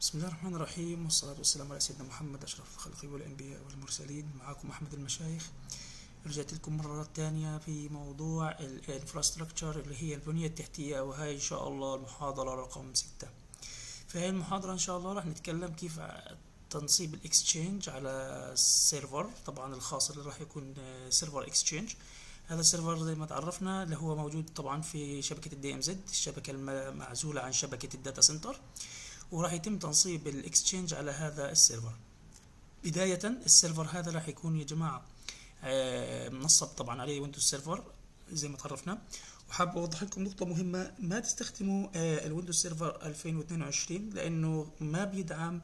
بسم الله الرحمن الرحيم والصلاة والسلام على سيدنا محمد أشرف خلق والأنبياء والمرسلين. معكم أحمد المشايخ. رجعت لكم مرة تانية في موضوع ال infrastructure اللي هي البنية التحتية وهي إن شاء الله المحاضرة رقم ستة. في هاي المحاضرة إن شاء الله راح نتكلم كيف تنصيب ال Exchange على ال server طبعا الخاص اللي راح يكون server Exchange هذا ال server زي ما تعرفنا اللي هو موجود طبعا في شبكة ال DMZ الشبكة المعزولة عن شبكة ال data center وراح يتم تنصيب ال Exchange على هذا ال server. بداية ال server هذا راح يكون يا جماعة منصب طبعا عليه Windows Server زي ما تعرفنا. وحاب أوضح لكم نقطة مهمة ما تستخدموا ال Windows Server 2022 لأنه ما بيدعم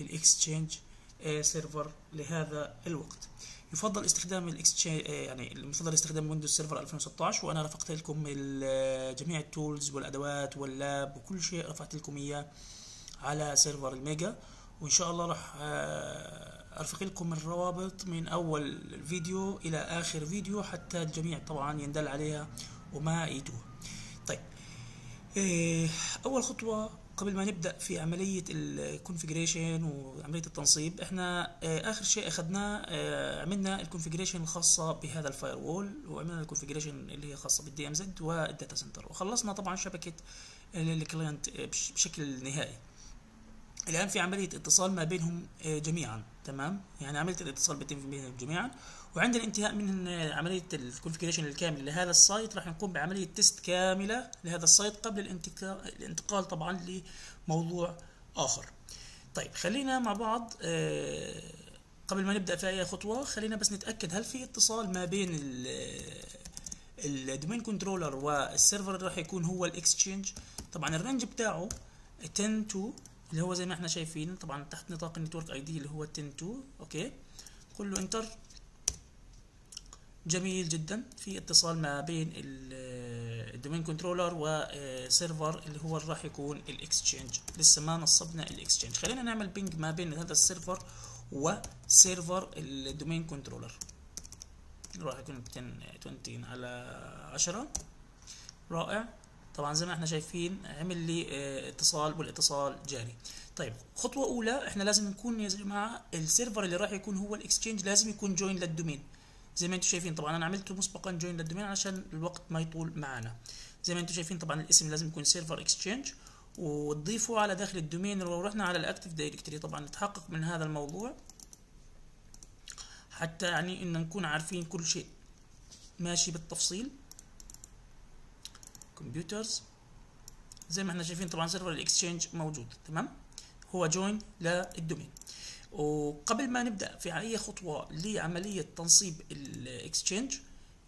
ال Exchange Server لهذا الوقت. يفضل استخدام ال Exchange يعني يفضل استخدام Windows Server 2016 وأنا رفقت لكم جميع ال tools والأدوات وال lab وكل شيء رفعت لكم إياه على server ال MEGA. وإن شاء الله راح أرفق لكم الروابط من أول فيديو إلى آخر فيديو حتى الجميع طبعا يندل عليها وما يتوه. طيب أول خطوة قبل ما نبدأ في عملية ال configuration وعملية التنصيب إحنا آخر شيء أخذناه عملنا ال configuration الخاصة بهذا ال firewall وعملنا ال configuration اللي هي خاصة بال DMZ وال data center وخلصنا طبعا شبكة ال client بشكل نهائي. الآن في عملية اتصال ما بينهم جميعا تمام؟ يعني عملية الاتصال بيتم بينهم جميعا. وعند الانتهاء من عملية ال configuration الكامل لهذا ال site راح نقوم بعملية test كاملة لهذا ال site قبل الانتقال طبعا لموضوع آخر. طيب خلينا مع بعض قبل ما نبدأ في أي خطوة خلينا بس نتأكد هل في اتصال ما بين ال domain controller وال server اللي راح يكون هو ال Exchange طبعا ال range بتاعه 10 to اللي هو زي ما إحنا شايفين طبعا تحت نطاق ال network ID اللي هو 10 to okay؟ قول له enter جميل جدا. في اتصال ما بين ال domain controller و server اللي هو راح يكون ال Exchange لسه ما نصبنا ال Exchange خلينا نعمل ping ما بين هذا ال server و server ال domain controller راح يكون 20 على 10 رائع. طبعا زي ما إحنا شايفين عمل لي اتصال والاتصال جاري. طيب خطوة أولى إحنا لازم نكون يا جماعة ال server اللي راح يكون هو ال Exchange لازم يكون join لل domain زي ما أنتم شايفين طبعا أنا عملته مسبقا join لل domain عشان الوقت ما يطول معنا زي ما أنتم شايفين طبعا الاسم لازم يكون server Exchange وتضيفه على داخل ال domain لو رحنا على ال Active Directory طبعا نتحقق من هذا الموضوع حتى يعني إن نكون عارفين كل شيء. ماشي بالتفصيل. computers زي ما إحنا شايفين طبعا server ال Exchange موجود تمام؟ هو join لل domain وقبل ما نبدأ في أي خطوة لعملية تنصيب ال Exchange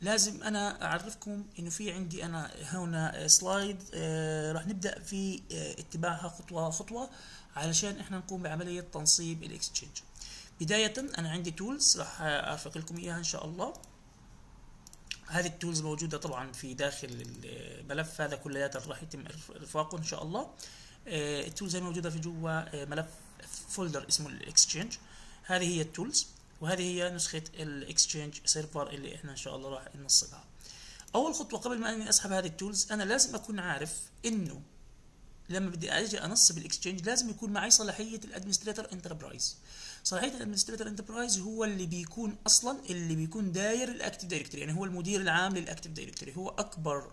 لازم أنا أعرفكم إنه في عندي أنا هنا slide آه راح نبدأ في آه اتباعها خطوة خطوة علشان إحنا نقوم بعملية تنصيب ال Exchange بداية أنا عندي tools راح أرفق لكم إياها إن شاء الله. هذه ال tools موجودة طبعا في داخل الملف هذا كلياته راح يتم إرفاقه إن شاء الله. ال tools هي موجودة في جوا ملف folder اسمه ال Exchange هذه هي ال tools وهذه هي نسخة ال Exchange Server اللي إحنا إن شاء الله راح ننصبها أول خطوة قبل ما أني أسحب هذه ال tools أنا لازم أكون عارف إنه لما بدي أجي أنصب ال Exchange لازم يكون معي صلاحية ال administrator enterprise صلاحية ال administrator enterprise هو اللي بيكون أصلا اللي بيكون داير ال Active Directory يعني هو المدير العام لل Active Directory هو أكبر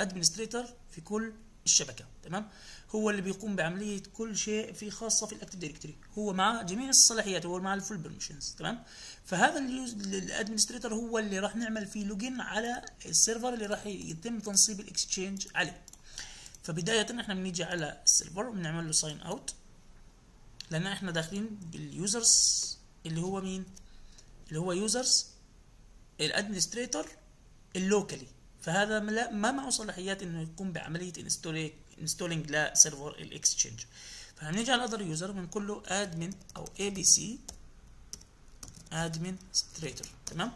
administrator في كل الشبكة تمام؟ هو اللي بيقوم بعملية كل شيء في خاصة في ال Active Directory هو مع جميع الصلاحيات هو مع ال full permissions تمام؟ فهذا ال administrator هو اللي راح نعمل فيه login على ال server اللي راح يتم تنصيب ال Exchange عليه. فبداية إحنا بنيجي على ال server وبنعمل له sign out لأن إحنا داخلين بال users اللي هو مين؟ اللي هو users ال administrator ال locally. فهذا ما معه صلاحيات إنه يقوم بعملية installing ل server ال Exchange فهنيجي على other user بنقول له admin أو ABC administrator تمام؟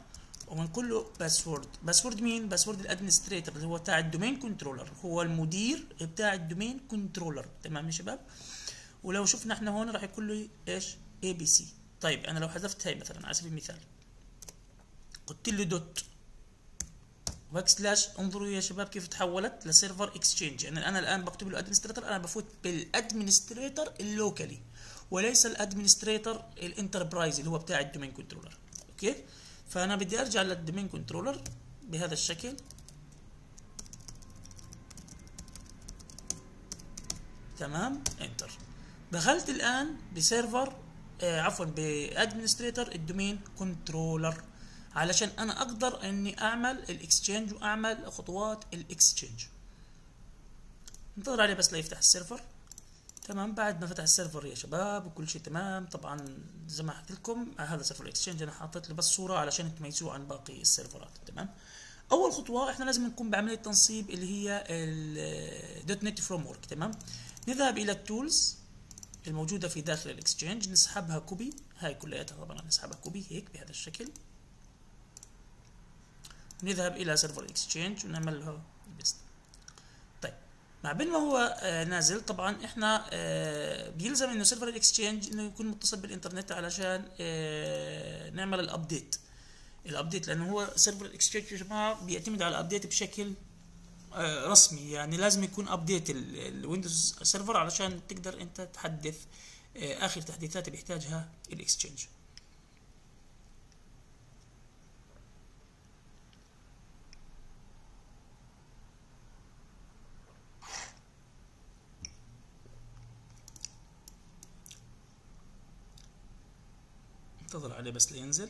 وبنقول له password password مين password ال administrator اللي هو بتاع ال domain controller هو المدير بتاع ال domain controller تمام يا شباب؟ ولو شفنا إحنا هون راح يكون له إيش؟ ABC طيب أنا لو حذفت هاي مثلا على سبيل المثال. قلت له dot backslash انظروا يا شباب كيف تحولت ل server Exchange يعني أنا الآن بكتب له administrator أنا بفوت بال administrator ال locally وليس ال administrator ال enterprise اللي هو بتاع ال domain controller okay؟ فأنا بدي أرجع لل domain controller بهذا الشكل. تمام؟ enter دخلت الآن ب server آه عفوا ب administrator ال domain controller علشان أنا أقدر إني أعمل ال Exchange وأعمل خطوات ال Exchange. ننتظر عليه بس ليفتح ال server. تمام بعد ما فتح ال server يا شباب وكل شيء تمام طبعا زي ما حكيت لكم هذا server ال Exchange أنا حاطط له بس صورة علشان تميزوه عن باقي السيرفرات. تمام؟ أول خطوة إحنا لازم نقوم بعملية تنصيب اللي هي ال .NET Framework تمام؟ نذهب إلى ال tools الموجودة في داخل ال Exchange نسحبها copy هاي كلياتها طبعا نسحبها copy هيك بهذا الشكل. نذهب إلى server Exchange ونعمل له paste طيب مع بين ما هو آه نازل طبعا إحنا آه بيلزم إنه server ال Exchange إنه يكون متصل بالإنترنت علشان آه نعمل ال update ال update لأنه هو server ال Exchange يا جماعة بيعتمد على ال update بشكل رسمي. يعني لازم يكون update ال Windows Server علشان تقدر أنت تحدث آخر تحديثات بيحتاجها ال Exchange انتظر عليه بس لينزل.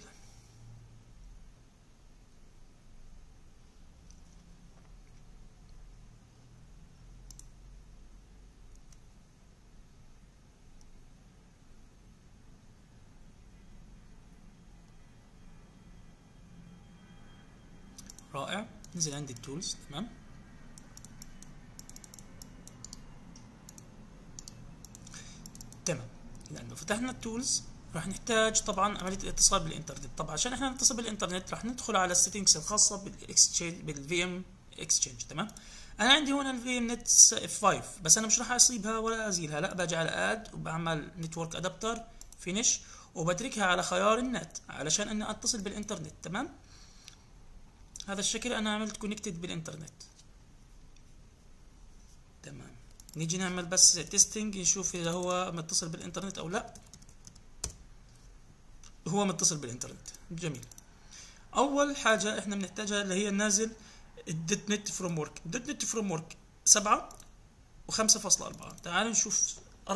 رائع. نزل عندي ال tools تمام. تمام. لأنه فتحنا ال tools راح نحتاج طبعا عملية الاتصال بالإنترنت. طبعا عشان إحنا نتصل بالإنترنت راح ندخل على ال settings الخاصة بال Exchange بال VM Exchange تمام؟ أنا عندي هنا ال VMnet 5 بس أنا مش راح أصيبها ولا أزيلها. لا باجي على add وبعمل network adapter finish وبتركها على خيار ال NAT علشان إني أتصل بالإنترنت تمام؟ هذا الشكل أنا عملت connected بالإنترنت. تمام. نيجي نعمل بس testing نشوف إذا هو متصل بالإنترنت أو لا. هو متصل بالإنترنت. جميل. أول حاجة إحنا بنحتاجها اللي هي نازل ال .NET Framework ال .NET Framework 7 و5.4 تعالوا نشوف 4.7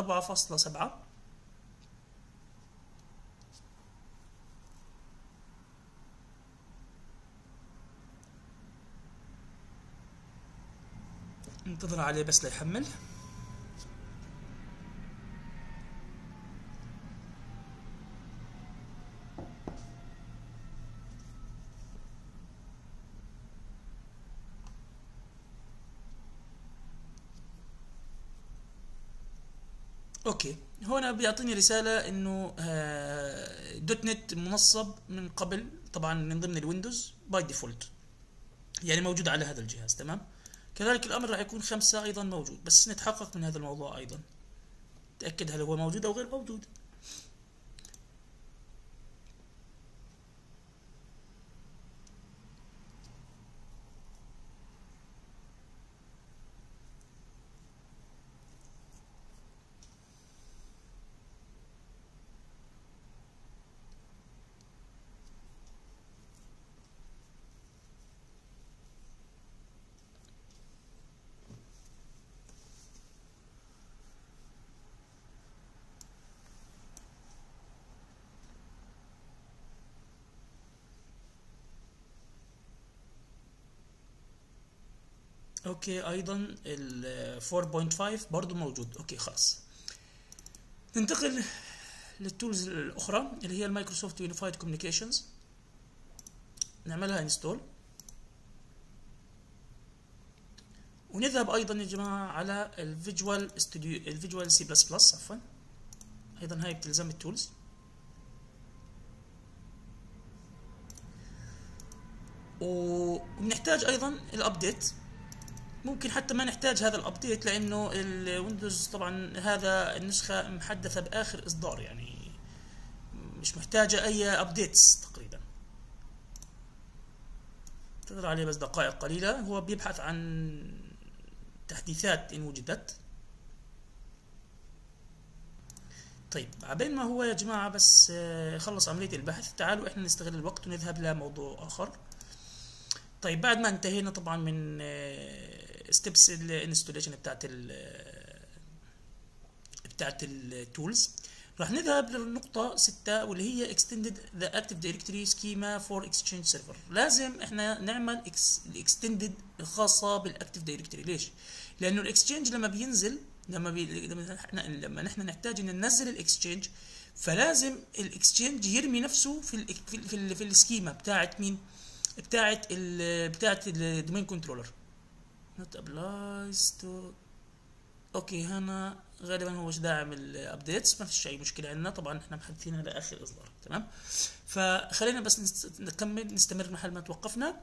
انتظر عليه بس ليحمل okay هنا بيعطيني رسالة إنه .NET منصب من قبل طبعا من ضمن ال Windows by default. يعني موجود على هذا الجهاز تمام؟ كذلك الأمر راح يكون خمسة أيضا موجود بس نتحقق من هذا الموضوع أيضا. تأكد هل هو موجود أو غير موجود. okay أيضا ال 4.5 برضو موجود. okay خلاص. ننتقل لل tools الأخرى اللي هي ال Microsoft Unified Communications نعملها install ونذهب أيضا يا جماعة على ال Visual Studio ال Visual C++ عفوا. أيضا هاي بتلزم ال tools. وبنحتاج أيضا ال update ممكن حتى ما نحتاج هذا ال update لأنه ال Windows طبعا هذا النسخة محدثة بآخر إصدار يعني مش محتاجة أي updates تقريبا. انتظر عليه بس دقائق قليلة. هو بيبحث عن تحديثات إن وجدت. طيب عبين ما هو يا جماعة بس آه، يخلص عملية البحث. تعالوا إحنا نستغل الوقت ونذهب لموضوع آخر. طيب بعد ما انتهينا طبعا من steps ال installation بتاعت ال بتاعت ال tools راح نذهب للنقطة ستة واللي هي extended the active directory schema for exchange server لازم إحنا نعمل ال extended الخاصة بال Active Directory ليش؟ لأنه ال Exchange لما بينزل لما بي لما نحن نحتاج إن ننزل ال Exchange فلازم ال Exchange يرمي نفسه في ال في ال في, ال في ال schema بتاعت مين؟ بتاعت ال بتاعت ال domain controller not applies to. okay هنا غالبا هو مش داعم ال updates ما فيش أي مشكلة عندنا. طبعا إحنا محدثينها لاخر إصدار تمام؟ فخلينا بس. نكمل نستمر محل ما توقفنا.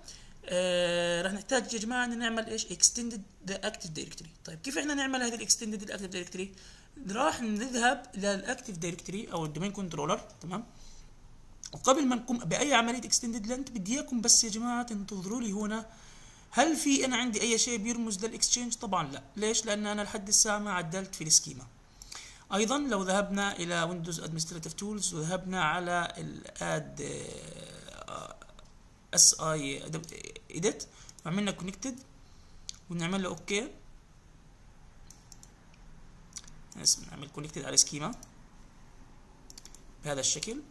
آه راح نحتاج يا جماعة إن نعمل إيش؟ extended the Active Directory طيب كيف إحنا نعمل هذه ال extended ال Active Directory راح نذهب لل Active Directory أو ال domain controller تمام؟ وقبل ما نقوم بأي عملية extended لينت بدي إياكم بس يا جماعة تنتظروا لي هنا هل في أنا عندي أي شيء بيرمز لل Exchange؟ طبعا لا. ليش؟ لأن أنا لحد الساعة ما عدلت في ال schema. أيضا لو ذهبنا إلى Windows Administrative Tools وذهبنا على ال ADSI Edit وعملنا connected ونعمل له okay. نعمل connected على schema بهذا الشكل.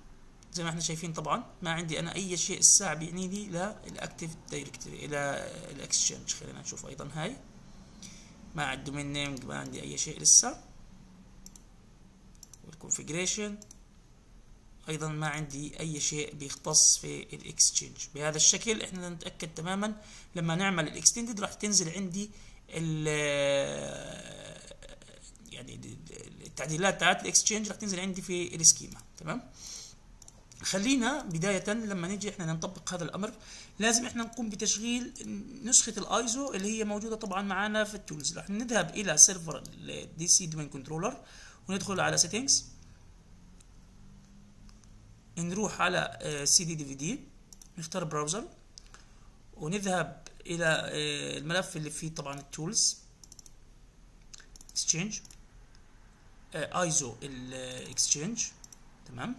زي ما إحنا شايفين طبعا ما عندي أنا أي شيء الساعة بيعني لي لل Active Directory إلى ال Exchange خلينا نشوف أيضا هاي. ما عندي domain name ما عندي أي شيء لسه. وال configuration. أيضا ما عندي أي شيء بيختص في ال Exchange. بهذا الشكل إحنا نتأكد تماما لما نعمل ال extended راح تنزل عندي ال يعني التعديلات تاعت ال Exchange راح تنزل عندي في ال schema تمام؟ خلينا بداية لما نيجي إحنا نطبق هذا الأمر لازم إحنا نقوم بتشغيل نسخة الآيزو اللي هي موجودة طبعا معنا في ال tools. راح نذهب إلى server ال DC domain controller وندخل على settings نروح على CD DVD نختار browse ونذهب إلى آه، الملف اللي فيه طبعا ال tools. Exchange ISO ال Exchange تمام.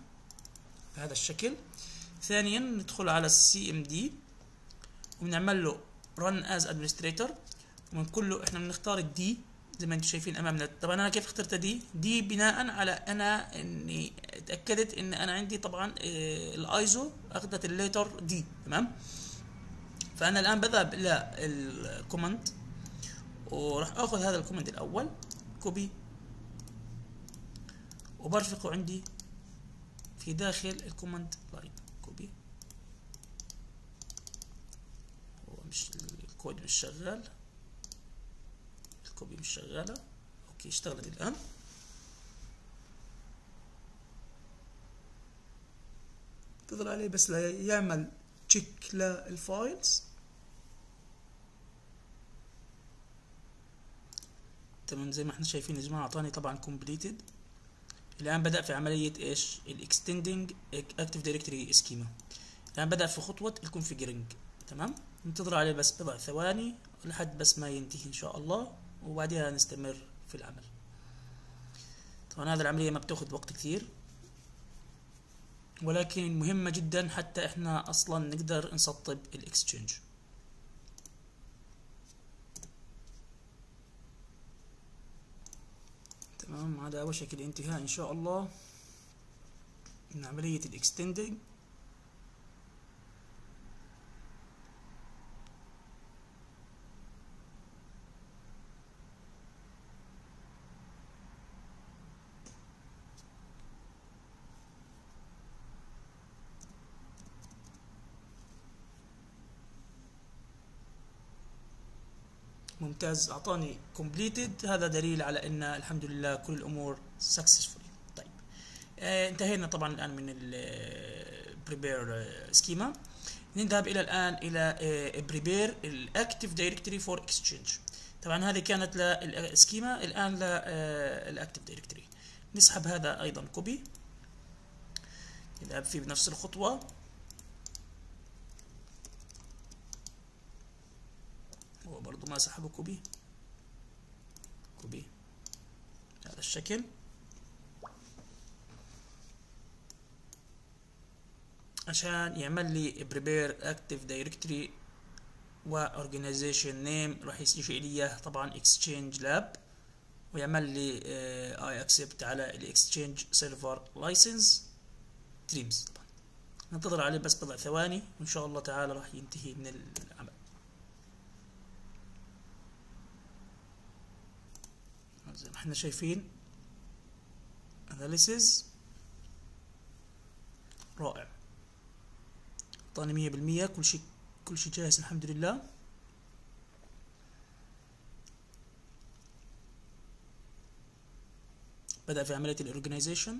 بهذا الشكل. ثانيا ندخل على ال CMD ونعمل له run as administrator. ونقول له إحنا بنختار ال D زي ما أنتم شايفين أمامنا. طبعا أنا كيف اخترت D D بناء على أنا إني اتاكدت إن أنا عندي طبعا آه الايزو أخذت ال letter D تمام؟ فأنا الآن بذهب إلى ال command وراح آخذ هذا ال command الأول. copy وبرفقه عندي في داخل ال command line. copy. هو مش الكود مش شغال. ال copy مش شغالة. أوكي اشتغلت الآن. تظل عليه بس يعمل check لل files تمام زي ما إحنا شايفين يا جماعة أعطاني طبعا completed الآن بدأ في عملية إيش؟ ال extending Active Directory schema الآن بدأ في خطوة ال configuring تمام؟ ننتظر عليه بس بضع ثواني لحد بس ما ينتهي إن شاء الله وبعدها نستمر في العمل. طبعا هذه العملية ما بتاخذ وقت كثير ولكن مهمة جدا حتى إحنا أصلا نقدر نسطب ال Exchange تمام؟ على وشك الانتهاء إن شاء الله. من عملية ال extending ممتاز أعطاني completed. هذا دليل على إن الحمد لله كل الأمور successful. طيب. آه انتهينا طبعا الآن من ال prepare schema. نذهب إلى الآن إلى آه prepare ال Active Directory for Exchange طبعا هذه كانت لل schema الآن لل Active Directory نسحب هذا أيضا copy نذهب فيه بنفس الخطوة. برضو ما سحبه copy. copy. هذا الشكل. عشان يعمل لي prepare active directory و organization name راح يجي لي إياه طبعا exchange lab ويعمل لي I accept على ال Exchange Server license طبعا. ننتظر عليه بس بضع ثواني وإن شاء الله تعالى راح ينتهي من العمل. زي ما إحنا شايفين. analysis رائع. اعطاني مية بالمية كل شيء كل شيء جاهز الحمد لله. بدأ في عملية ال organization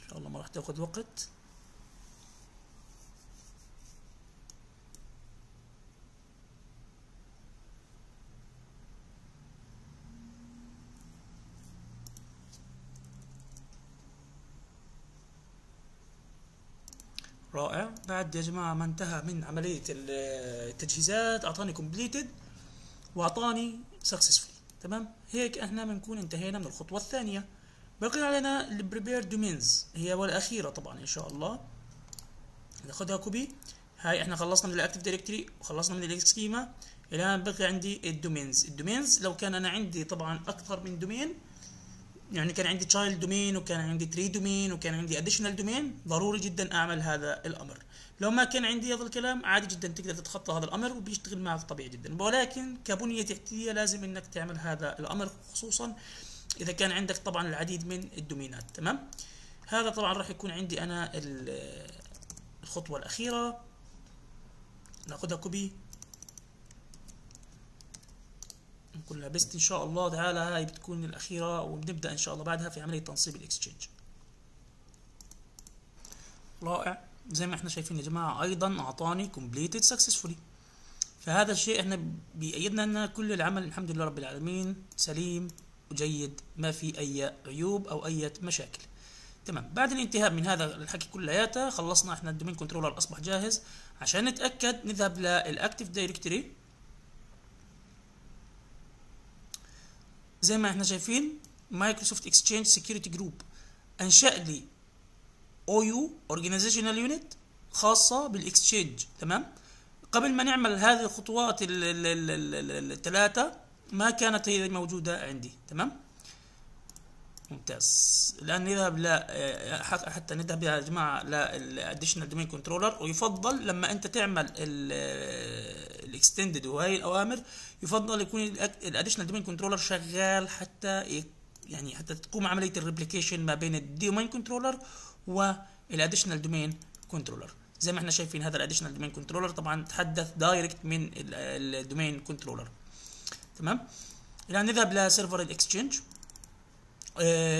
إن شاء الله ما راح تاخذ وقت. رائع. بعد يا جماعة ما انتهى من عملية التجهيزات أعطاني completed وأعطاني successful. تمام؟ هيك إحنا بنكون انتهينا من الخطوة الثانية. بقي علينا ال prepare domains هي والأخيرة طبعا إن شاء الله. ناخدها copy هاي إحنا خلصنا من ال Active Directory وخلصنا من ال schema الآن بقي عندي ال domains ال domains لو كان أنا عندي طبعا أكثر من domain يعني كان عندي child domain وكان عندي tree domain وكان عندي additional domain ضروري جدا أعمل هذا الأمر. لو ما كان عندي هذا الكلام عادي جدا تقدر تتخطى هذا الأمر وبيشتغل معك طبيعي جدا. ولكن كبنية تحتية لازم إنك تعمل هذا الأمر خصوصا إذا كان عندك طبعا العديد من الدومينات. تمام؟ هذا طبعا راح يكون عندي أنا الخطوة الأخيرة. نأخذها copy نكون لبست إن شاء الله تعالى هاي بتكون الأخيرة وبنبدا إن شاء الله بعدها في عملية تنصيب ال Exchange. رائع. زي ما إحنا شايفين يا جماعة أيضا أعطاني completed successfully. فهذا الشيء إحنا بيأيدنا إن كل العمل الحمد لله رب العالمين سليم وجيد ما في أي عيوب أو أي مشاكل. تمام. بعد الانتهاء من هذا الحكي كلياته خلصنا إحنا ال domain controller أصبح جاهز. عشان نتأكد نذهب لل Active Directory زي ما إحنا شايفين Microsoft Exchange security group أنشأ لي OU organizational unit خاصة بال Exchange تمام؟ قبل ما نعمل هذه الخطوات الثلاثة ما كانت هي موجودة عندي تمام؟ ممتاز. الان نذهب ل حتى نذهب يا جماعة لل additional domain controller. ويفضل لما أنت تعمل ال extended وهي الأوامر يفضل يكون ال additional domain controller شغال حتى يعني حتى تقوم عملية ال replication ما بين ال domain controller وال additional domain controller. زي ما إحنا شايفين هذا ال additional domain controller طبعا تحدث direct من ال domain controller. تمام؟ الان نذهب ل server ال Exchange. آه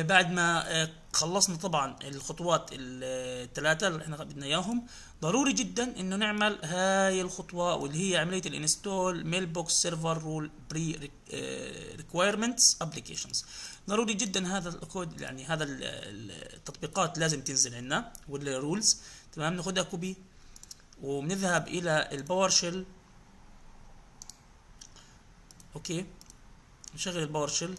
بعد ما آه خلصنا طبعا الخطوات الثلاثة اللي إحنا بدنا إياهم ضروري جدا إنه نعمل هاي الخطوة واللي هي عملية ال install mailbox server role prerequirements applications ضروري جدا هذا الكود يعني هذا التطبيقات لازم تنزل عندنا وال roles تمام؟ ناخذها copy وبنذهب إلى ال PowerShell okay؟ نشغل ال PowerShell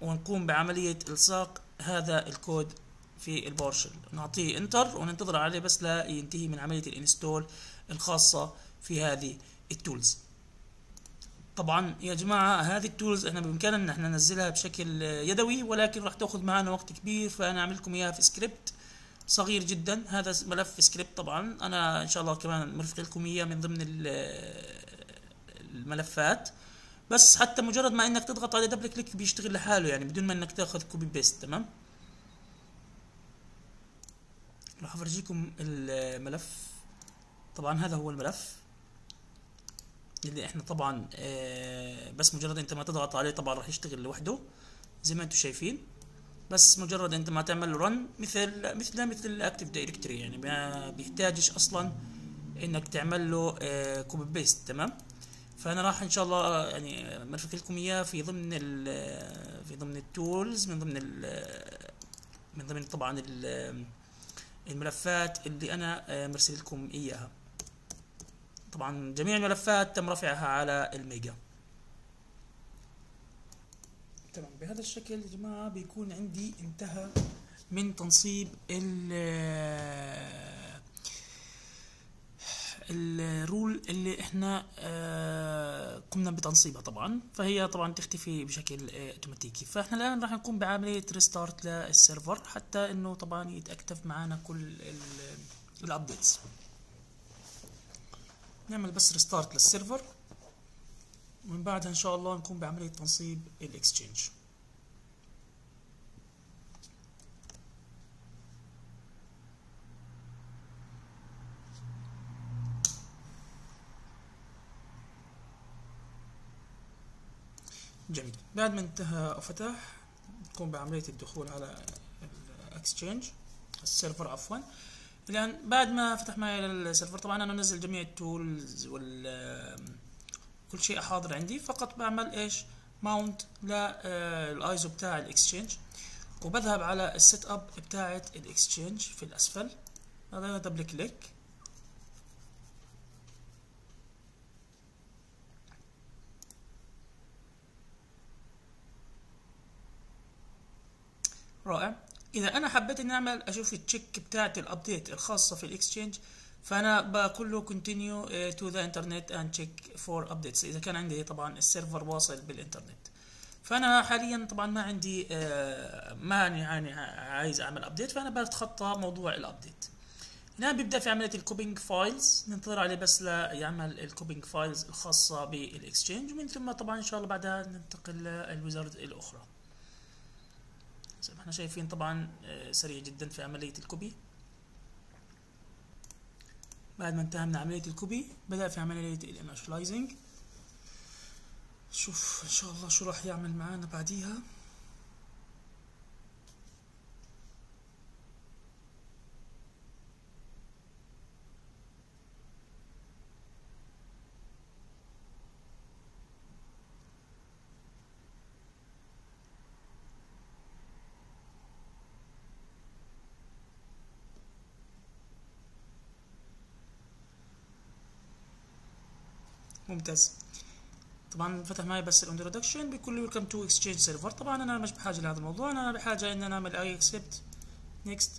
ونقوم بعملية إلصاق هذا الكود في ال PowerShell نعطيه enter وننتظر عليه بس لا ينتهي من عملية ال install الخاصة في هذه ال tools. طبعا يا جماعة هذه ال tools إحنا بإمكاننا إن إحنا ننزلها بشكل يدوي ولكن راح تأخذ معنا وقت كبير فأنا أعمل لكم إياها في سكريبت صغير جدا. هذا ملف سكريبت طبعا. أنا إن شاء الله كمان مرفق لكم إياه من ضمن الملفات. بس حتى مجرد ما إنك تضغط عليه double click بيشتغل لحاله يعني بدون ما إنك تأخذ copy paste تمام؟ راح افرجيكم الملف. طبعا هذا هو الملف اللي إحنا طبعا آه بس مجرد أنت ما تضغط عليه طبعا راح يشتغل لوحده زي ما أنتم شايفين. بس مجرد أنت ما تعمل run مثل مثل مثل ال Active Directory يعني ما بيحتاجش أصلا إنك تعمل له آه copy paste تمام؟ فأنا راح إن شاء الله يعني مرفق لكم إياه في ضمن في ضمن ال tools من ضمن من ضمن طبعا الملفات اللي أنا مرسل لكم إياها. طبعا جميع الملفات تم رفعها على ال Mega. تمام. بهذا الشكل يا جماعة بيكون عندي انتهى من تنصيب ال role اللي إحنا آه، قمنا بتنصيبها طبعا. فهي طبعا تختفي بشكل آه، أوتوماتيكي. فإحنا الآن راح نقوم بعملية restart لل server حتى إنه طبعا يت activate معنا كل ال updates نعمل بس restart لل server. ومن بعدها إن شاء الله نقوم بعملية تنصيب ال Exchange جميل. بعد ما انتهى أو فتح نقوم بعملية الدخول على ال Exchange ال server عفوا. الآن بعد ما فتح معي ال server طبعا أنا منزل جميع ال tools وال كل شيء حاضر عندي. فقط بعمل إيش؟ mount لل ISO بتاع ال Exchange. وبذهب على ال setup بتاعت ال Exchange في الأسفل. هذا double click رائع. إذا أنا حبيت إني أعمل أشوف ال check بتاعت ال update الخاصة في ال Exchange فأنا بقول له connect to the internet and check for updates إذا كان عندي طبعا ال server واصل بالإنترنت. فأنا حاليا طبعا ما عندي uh, ما يعني عايز أعمل update فأنا بتخطى موضوع ال update هنا بيبدأ في عملية ال copying files ننتظر عليه بس ليعمل ال copying files الخاصة بال Exchange ومن ثم طبعا إن شاء الله بعدها ننتقل لل wizard الأخرى. زي ما إحنا شايفين طبعا آه، سريع جدا في عملية ال copy. بعد ما انتهى من عملية ال copy بدأ في عملية ال initializing شوف إن شاء الله شو راح يعمل معانا بعديها. ممتاز طبعا فتح معي بس ال introduction بيقول لي welcome to Exchange Server طبعا أنا مش بحاجة لهذا الموضوع أنا بحاجة إن أنا أعمل I accept next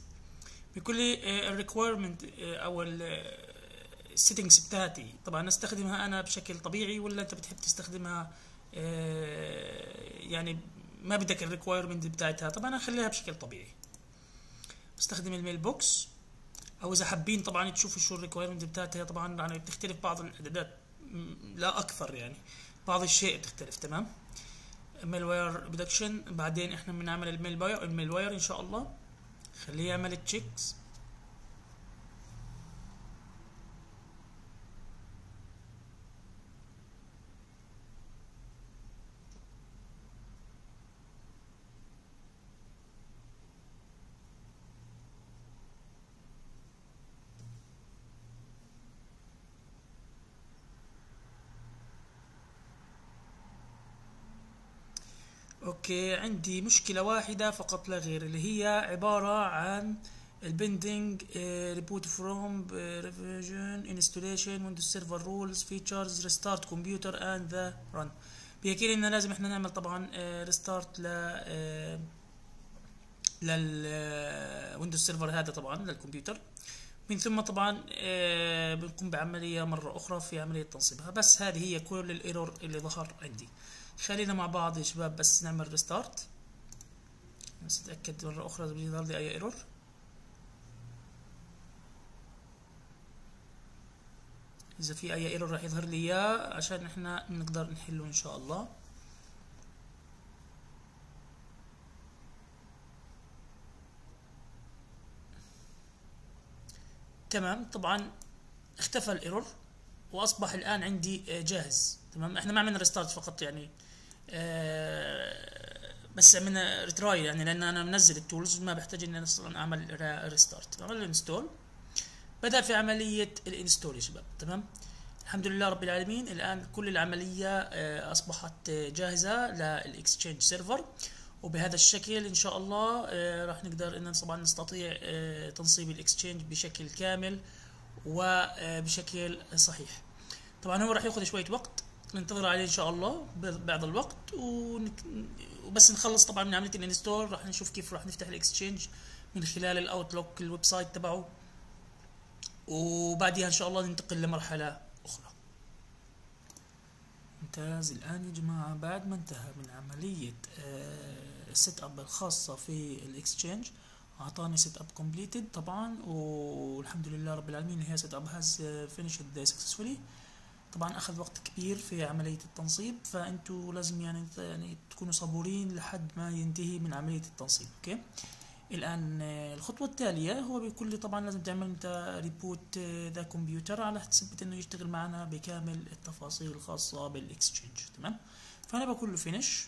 بيقول لي ال requirement أو ال settings بتاعتي. طبعا أستخدمها أنا بشكل طبيعي ولا أنت بتحب تستخدمها آه، يعني ما بدك ال requirement بتاعتها؟ طبعا أخليها بشكل طبيعي. بستخدم ال mailbox أو إذا حابين طبعا تشوفوا شو ال requirement بتاعتها طبعا يعني بتختلف بعض الاعدادات لا أكثر يعني. بعض الشيء بتختلف تمام؟ malware protection بعدين إحنا بنعمل ال malware ال malware إن شاء الله. خليه يعمل checks أوكي عندي مشكلة واحدة فقط لا غير اللي هي عبارة عن ال pending reboot from previous installation Windows Server roles features restart computer and then run بيحكي لي انه لازم إحنا نعمل طبعا restart ل لل Windows Server هذا طبعا للكمبيوتر. من ثم طبعا آه، بنقوم بعملية مرة أخرى في عملية تنصيبها. بس هذه هي كل ال error اللي ظهر عندي. خلينا مع بعض يا شباب بس نعمل restart بس اتاكد مرة اخرا إذا بيظهر لي أي error إذا في أي error راح يظهر لي إياه عشان إحنا نقدر نحله إن شاء الله. تمام. طبعا اختفى ال error وأصبح الآن عندي جاهز. تمام؟ إحنا ما عملنا restart فقط يعني. بس عملنا retry يعني لأن أنا منزل ال tools ما بحتاج إني أصلا أعمل restart عمل ال install بدأ في عملية ال install يا شباب. تمام؟ الحمد لله رب العالمين. الآن كل العملية آه، أصبحت جاهزة لل Exchange Server وبهذا الشكل إن شاء الله آه، راح نقدر إن طبعا نستطيع تنصيب ال Exchange بشكل كامل وبشكل صحيح. طبعا هو راح يأخذ شوية وقت. ننتظر عليه إن شاء الله بعض الوقت. وبس نخلص طبعا من عملية ال install راح نشوف كيف راح نفتح ال Exchange من خلال ال Outlook ال website تبعه. وبعدها إن شاء الله ننتقل لمرحلة أخرى. ممتاز. الآن يا جماعة بعد ما انتهى من عملية ال setup الخاصة في ال Exchange أعطاني setup completed طبعا والحمد لله رب العالمين هي setup has finished successfully طبعا أخذ وقت كبير في عملية التنصيب فأنتوا لازم يعني يعني تكونوا صبورين لحد ما ينتهي من عملية التنصيب okay؟ الآن الخطوة التالية هو بيقول لي طبعا لازم تعمل أنت reboot the computer على تثبت إنه يشتغل معنا بكامل التفاصيل الخاصة بال Exchange تمام؟ فأنا بقول له finish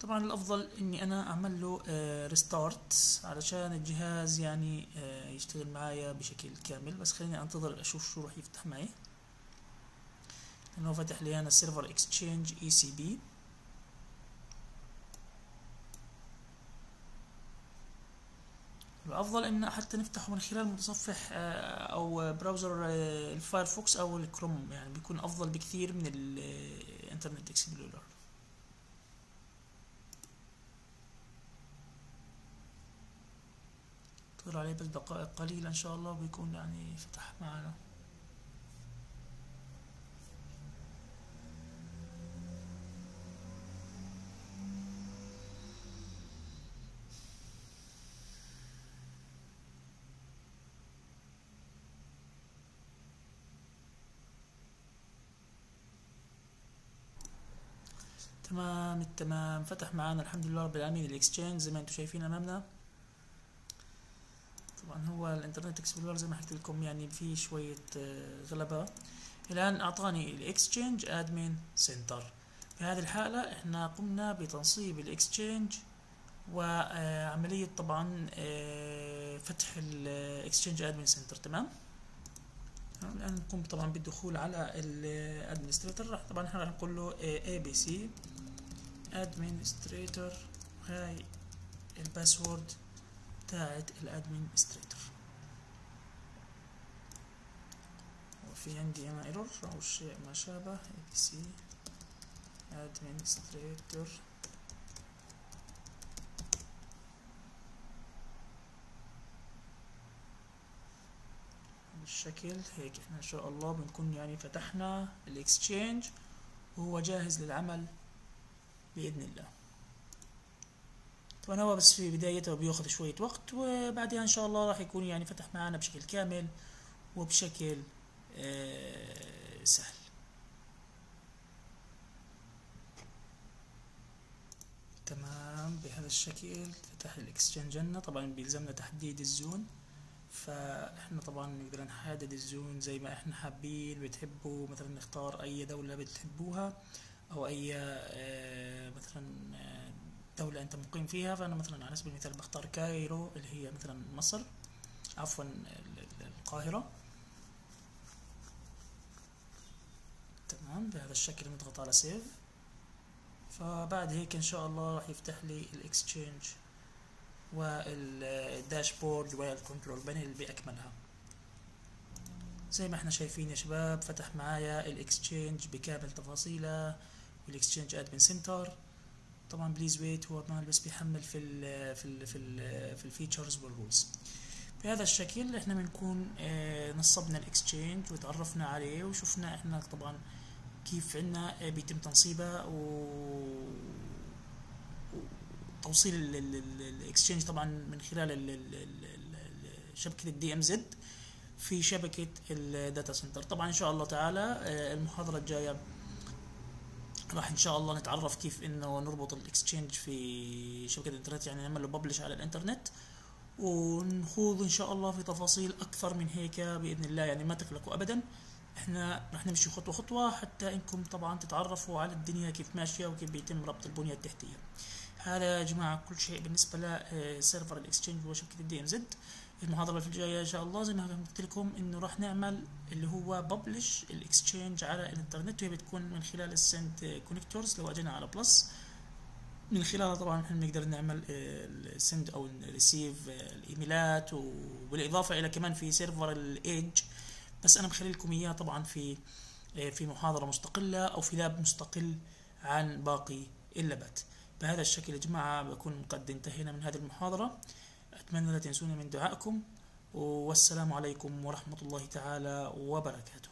طبعا الأفضل إني أنا أعمل له restart علشان الجهاز يعني يشتغل معايا بشكل كامل. بس خليني أنتظر أشوف شو راح يفتح معي. لأنه فتح لي أنا server Exchange ECP الأفضل إن حتى نفتحه من خلال متصفح أو browser ال Firefox أو الكروم. يعني بيكون أفضل بكثير من ال Internet Explorer ننتظر عليه بس دقائق قليلة إن شاء الله بيكون يعني فتح معنا. تمام التمام فتح معانا الحمد لله رب العالمين. الإكسشينج زي ما أنتم شايفين أمامنا. طبعا هو ال Internet Explorer زي ما حكيت لكم يعني في شوية غلبة. الآن أعطاني ال Exchange Admin Center في هذه الحالة إحنا قمنا بتنصيب ال Exchange وعملية طبعا فتح ال Exchange Admin Center تمام؟ الآن نقوم طبعا بالدخول على ال administrator طبعا إحنا راح نقول له ABC administrator هاي ال password. بتاعت ال administrator وفي عندي أنا error أو شيء ما شابه ABC administrator بالشكل هيك إحنا إن شاء الله بنكون يعني فتحنا ال Exchange وهو جاهز للعمل بإذن الله. طبعا هو بس في بدايته بياخذ شوية وقت وبعدها إن شاء الله راح يكون يعني فتح معنا بشكل كامل وبشكل آه سهل. تمام بهذا الشكل فتح الإكسشينج لنا. طبعا بيلزمنا تحديد الزون فإحنا طبعا نقدر نحدد الزون زي ما إحنا حابين بتحبوا مثلا نختار أي دولة بتحبوها أو أي آه مثلا آه دولة أنت مقيم فيها فأنا مثلا على سبيل المثال بختار Cairo اللي هي مثلا مصر عفوا القاهرة. تمام بهذا الشكل نضغط على save فبعد هيك إن شاء الله راح يفتح لي ال Exchange وال dashboard وال control panel بأكملها. زي ما إحنا شايفين يا شباب فتح معايا ال Exchange بكامل تفاصيله. وال Exchange Admin Center طبعا please wait هو ما بس بيحمل في ال في ال في ال في ال features وال roles بهذا الشكل إحنا بنكون آه نصبنا ال Exchange وتعرفنا عليه وشفنا إحنا طبعا كيف عنا بيتم تنصيبه و توصيل ال Exchange طبعا من خلال ال ال ال شبكة ال DMZ في شبكة ال data center طبعا إن شاء الله تعالى المحاضرة الجاية راح إن شاء الله نتعرف كيف إنه نربط ال Exchange في شبكة الإنترنت يعني نعمل له publish على الإنترنت ونخوض إن شاء الله في تفاصيل أكثر من هيك بإذن الله يعني ما تقلقوا ابدا. إحنا راح نمشي خطوة خطوة حتى إنكم طبعا تتعرفوا على الدنيا كيف ماشية وكيف بيتم ربط البنية التحتية. هذا يا جماعة كل شيء بالنسبة ل server ال Exchange وشبكة ال DMZ المحاضرة الجاية إن شاء الله زي ما قلت لكم إنه راح نعمل اللي هو publish ال Exchange على الإنترنت وهي بتكون من خلال ال send connectors لو أجينا على plus من خلالها طبعا إحنا بنقدر نعمل ال send أو ال receive الإيميلات وبالاضافه إلى كمان في server ال Edge بس أنا مخلي لكم اياه طبعا في في محاضرة مستقلة أو في lab مستقل عن باقي اللابات. بهذا الشكل يا جماعة بكون قد انتهينا من هذه المحاضرة. اتمنى لا تنسوني من دعائكم والسلام عليكم ورحمة الله تعالى وبركاته.